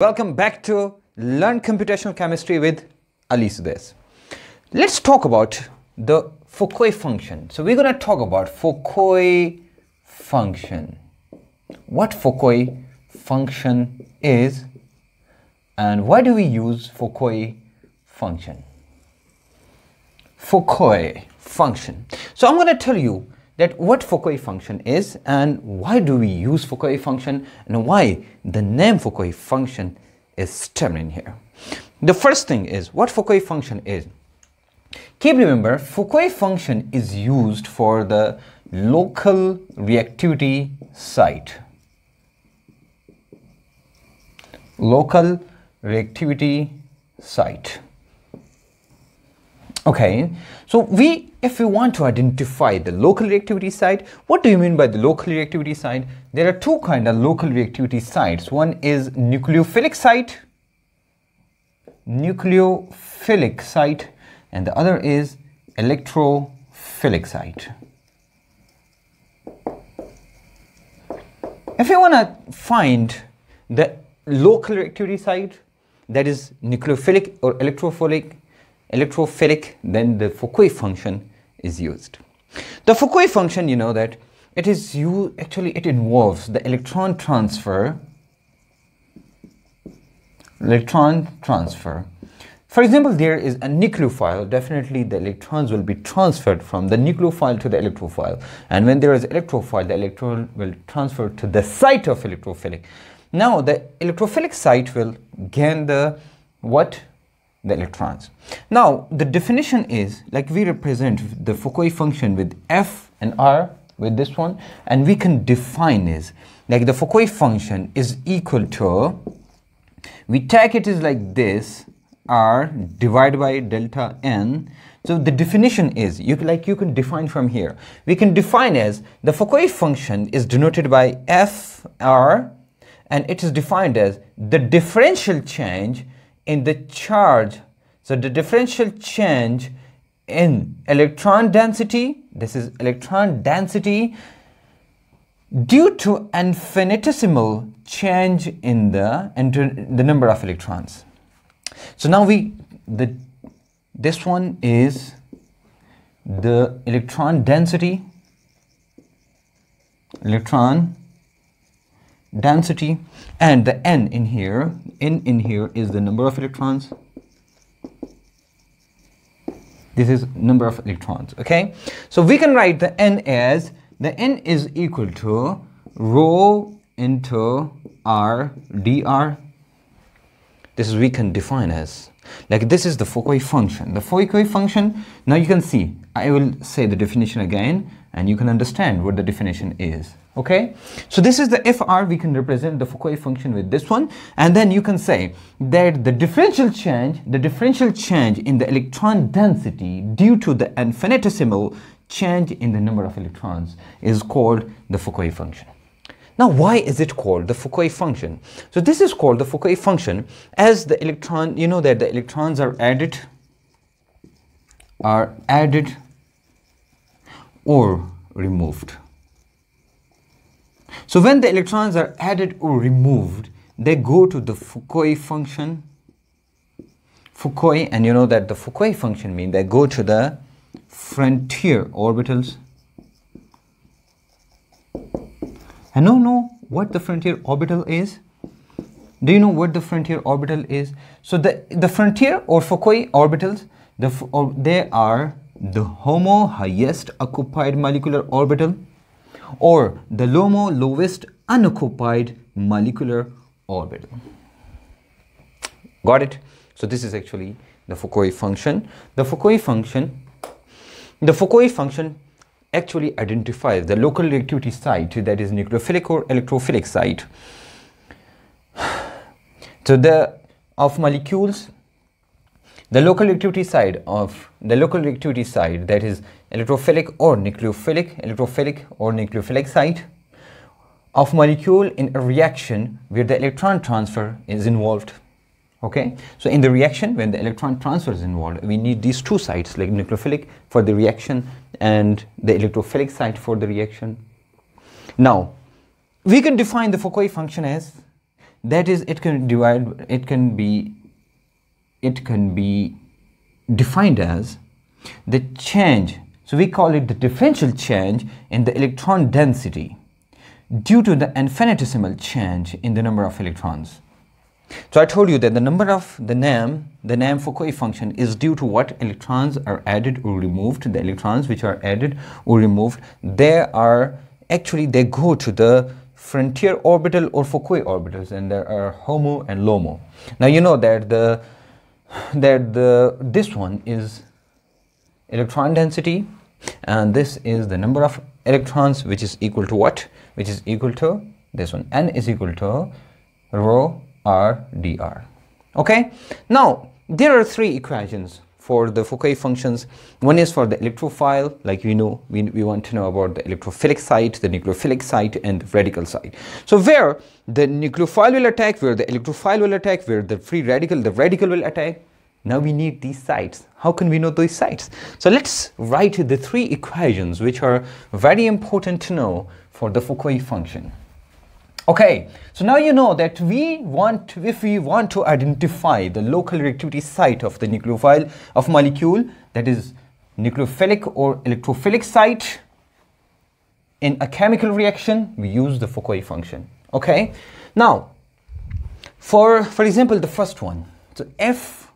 Welcome back to Learn Computational Chemistry with Ali Sudais. Let's talk about the Fukui function. So we're going to talk about Fukui function. What Fukui function is and why do we use Fukui function? Fukui function. So I'm going to tell you that what Fukui function is and why do we use Fukui function and why the name Fukui function is stemming here. The first thing is what Fukui function is. Keep remember Fukui function is used for the local reactivity site. Local reactivity site. Okay, so we, if we want to identify the local reactivity site, what do you mean by the local reactivity site? There are two kind of local reactivity sites. One is nucleophilic site, nucleophilic site, and the other is electrophilic site. If you want to find the local reactivity site, that is nucleophilic or electrophilic electrophilic, then the Fukui function is used. The Fukui function, you know that it is you actually it involves the electron transfer electron transfer. For example, there is a nucleophile, definitely the electrons will be transferred from the nucleophile to the electrophile. And when there is electrophile, the electron will transfer to the site of electrophilic. Now, the electrophilic site will gain the what? The electrons. Now, the definition is like we represent the Fukui function with F and R with this one, and we can define is like the Fukui function is equal to, we take it is like this, R divided by delta N. So the definition is, you like you can define from here. We can define as the Fukui function is denoted by F R, and it is defined as the differential change in the charge. So the differential change in electron density, this is electron density, due to infinitesimal change in the, in the number of electrons. So now we, the, this one is the electron density, electron density and the n in here n in here is the number of electrons this is number of electrons okay? So we can write the n as the n is equal to rho into r dr. This is we can define as. Like this is the Fukui function. The Fukui function now you can see I will say the definition again and you can understand what the definition is okay so this is the fr we can represent the Fukui function with this one and then you can say that the differential change the differential change in the electron density due to the infinitesimal change in the number of electrons is called the Fukui function now, why is it called the Fukui function? So this is called the Fukui function as the electron, you know that the electrons are added, are added or removed. So when the electrons are added or removed, they go to the Fukui function. Fukui, and you know that the Fukui function means they go to the frontier orbitals. And no, no, what the frontier orbital is? Do you know what the frontier orbital is? So the, the frontier or Fukui orbitals, the, or they are the HOMO highest occupied molecular orbital or the LOMO lowest unoccupied molecular orbital. Got it? So this is actually the Fukui function. The Fukui function, the Fukui function actually identifies the local reactivity site that is nucleophilic or electrophilic site. So the of molecules the local reactivity side of the local reactivity side that is electrophilic or nucleophilic, electrophilic or nucleophilic site of molecule in a reaction where the electron transfer is involved. Okay, so in the reaction when the electron transfer is involved, we need these two sites like nucleophilic for the reaction and the electrophilic site for the reaction. Now, we can define the Fukui function as that is it can divide it can be it can be defined as the change so we call it the differential change in the electron density due to the infinitesimal change in the number of electrons so I told you that the number of the name, the name Fukui function is due to what electrons are added or removed. The electrons which are added or removed, they are actually they go to the frontier orbital or Fukui orbitals and there are HOMO and LOMO. Now you know that the that the this one is electron density and this is the number of electrons which is equal to what? Which is equal to this one. N is equal to rho r dr. Okay, now there are three equations for the Fukui functions. One is for the electrophile, like we know, we, we want to know about the electrophilic site, the nucleophilic site, and the radical site. So where the nucleophile will attack, where the electrophile will attack, where the free radical, the radical will attack. Now we need these sites. How can we know those sites? So let's write the three equations which are very important to know for the Fukui function. Okay, so now you know that we want, if we want to identify the local reactivity site of the nucleophile of molecule, that is nucleophilic or electrophilic site, in a chemical reaction, we use the Fukui function. Okay, now, for, for example, the first one, so F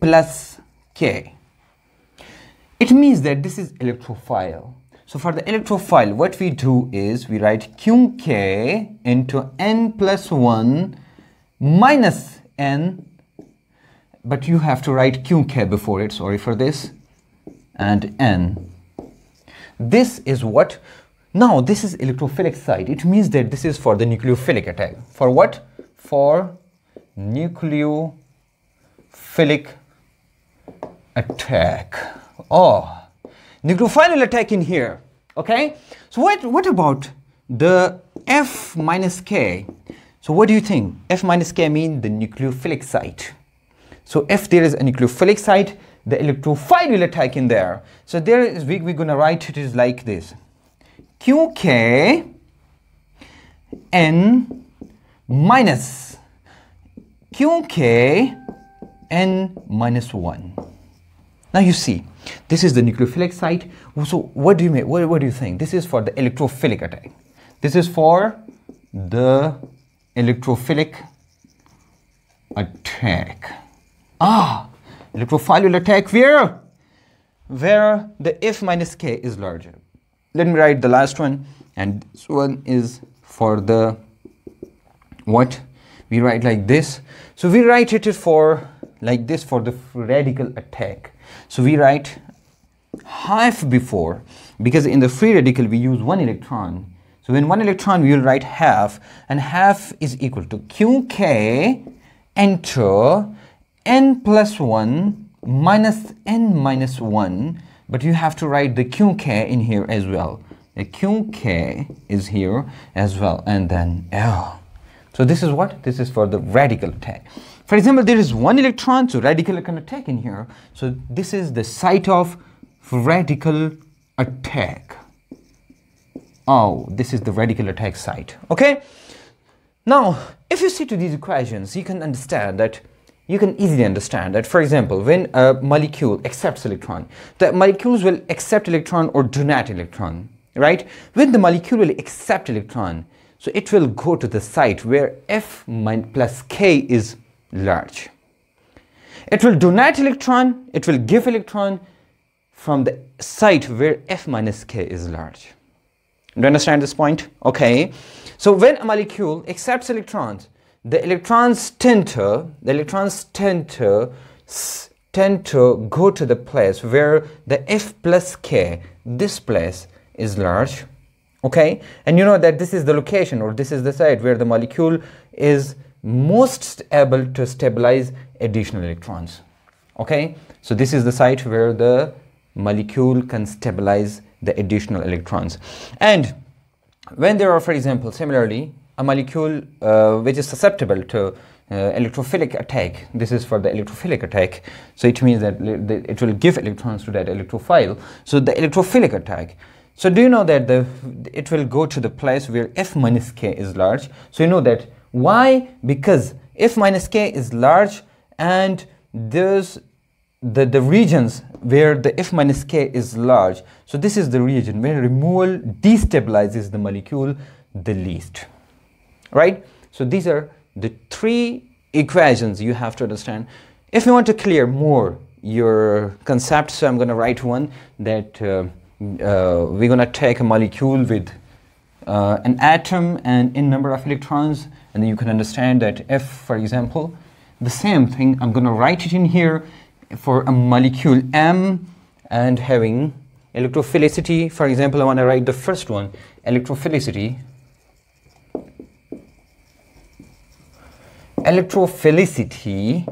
plus K, it means that this is electrophile so for the electrophile, what we do is we write qk into n plus 1 minus n, but you have to write qk before it, sorry for this, and n. This is what, now this is electrophilic side. It means that this is for the nucleophilic attack. For what? For nucleophilic attack. Oh, nucleophile will attack in here. Okay? So what, what about the F minus K? So what do you think? F minus K mean the nucleophilic site. So if there is a nucleophilic site, the electrophile will attack in there. So there is, we, we're going to write it is like this. QK N minus QK N minus 1. Now you see, this is the nucleophilic site. So what do you? What, what do you think? This is for the electrophilic attack. This is for the electrophilic attack. Ah, electrophile will attack where? Where the F minus K is larger. Let me write the last one. And this one is for the what? We write like this. So we write it for like this for the radical attack. So we write half before because in the free radical we use one electron. So in one electron we will write half and half is equal to qk enter n plus 1 minus n minus 1 but you have to write the qk in here as well. The qk is here as well and then L. So this is what? This is for the radical attack. For example, there is one electron, so radical can attack in here. So this is the site of radical attack. Oh, this is the radical attack site. Okay? Now, if you see to these equations, you can understand that you can easily understand that, for example, when a molecule accepts electron, the molecules will accept electron or donate electron, right? When the molecule will accept electron, so it will go to the site where F plus K is large. It will donate electron, it will give electron from the site where F minus K is large. Do you understand this point? Okay. So when a molecule accepts electrons, the electrons tend to, the electrons tend to, tend to go to the place where the F plus K, this place is large. Okay. And you know that this is the location or this is the site where the molecule is most able to stabilize additional electrons. Okay, so this is the site where the molecule can stabilize the additional electrons. And when there are, for example, similarly, a molecule uh, which is susceptible to uh, electrophilic attack. This is for the electrophilic attack. So it means that it will give electrons to that electrophile. So the electrophilic attack. So do you know that the it will go to the place where F minus K is large. So you know that Why? Because F minus K is large and there's the, the regions where the F minus K is large. So this is the region where removal destabilizes the molecule the least, right? So these are the three equations you have to understand. If you want to clear more your concept, so I'm going to write one that uh, uh, we're going to take a molecule with uh, an atom and n number of electrons and then you can understand that F for example the same thing I'm going to write it in here for a molecule M and having electrophilicity. For example I want to write the first one electrophilicity. Electrophilicity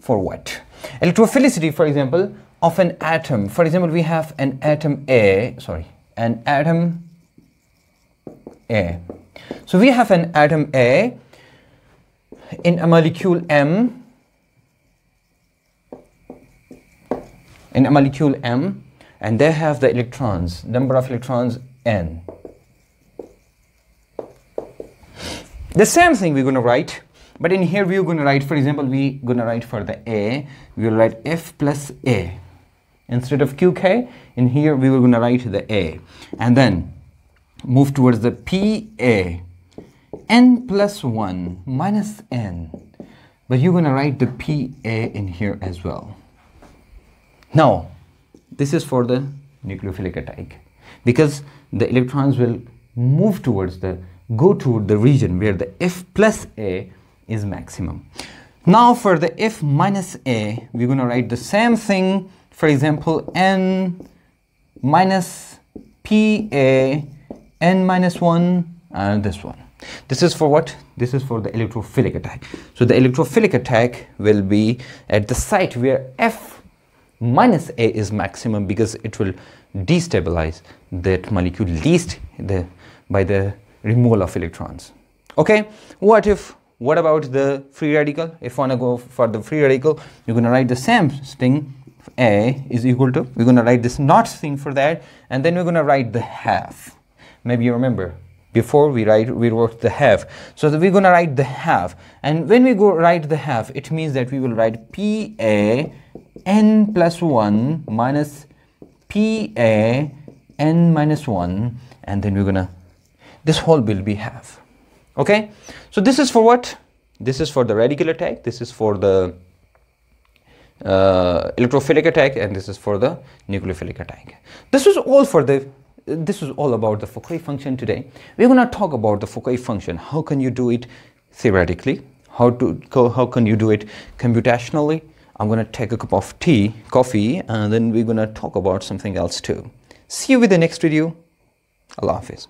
for what? Electrophilicity for example of an atom. For example we have an atom A sorry an atom A so we have an atom A in a molecule M in a molecule M and they have the electrons, number of electrons N. The same thing we're going to write, but in here we're going to write, for example, we're going to write for the A, we'll write F plus A. Instead of QK, in here we were going to write the A. And then move towards the PA, N plus 1 minus N. But you're going to write the PA in here as well. Now, this is for the nucleophilic attack because the electrons will move towards the go toward the region where the F plus A is maximum. Now for the F minus A, we're going to write the same thing. For example, N minus PA, N minus 1, and this one. This is for what? This is for the electrophilic attack. So the electrophilic attack will be at the site where F minus A is maximum because it will destabilize that molecule least the, by the removal of electrons. Okay, what if, what about the free radical? If you want to go for the free radical, you're going to write the same thing, A is equal to, we're going to write this not thing for that, and then we're going to write the half. Maybe you remember, before we write we wrote the half so we're going to write the half and when we go write the half it means that we will write pa n plus 1 minus PA n minus 1 and then we're gonna this whole will be half okay? So this is for what? This is for the radical attack. This is for the uh, electrophilic attack and this is for the nucleophilic attack. This is all for the this is all about the Fukui function today we're going to talk about the Fukui function how can you do it theoretically how to how can you do it computationally I'm going to take a cup of tea, coffee, and then we're going to talk about something else too. See you with the next video. Allah Hafiz.